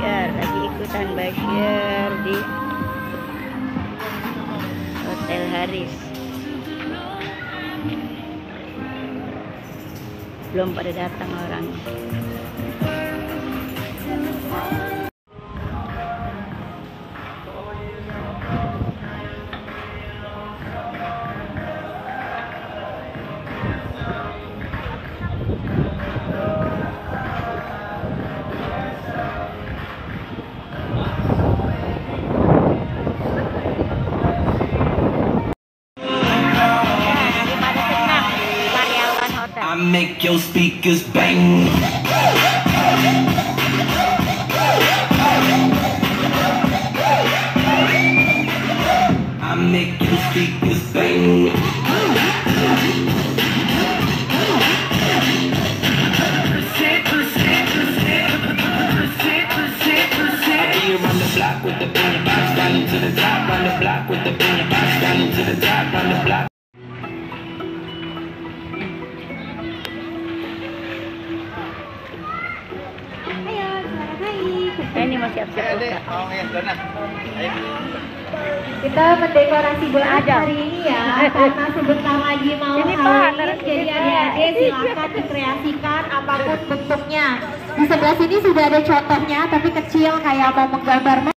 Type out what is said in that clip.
Basyar lagi ikutan Basyar di Hotel Haris. Belum pada datang orang I make your speakers bang. I make your speakers bang. Block with the boom box, down to the top, run the block with the boom box, down to the top, run the block. Ini mau siap-siap buka. Kita mendekorasi Ada. hari ini ya karena sebentar lagi mau Ini, Halloween jadi adik-adik silakan dikreasikan apa pun bentuknya. Di sebelah sini sudah ada contohnya tapi kecil kayak mau menggambar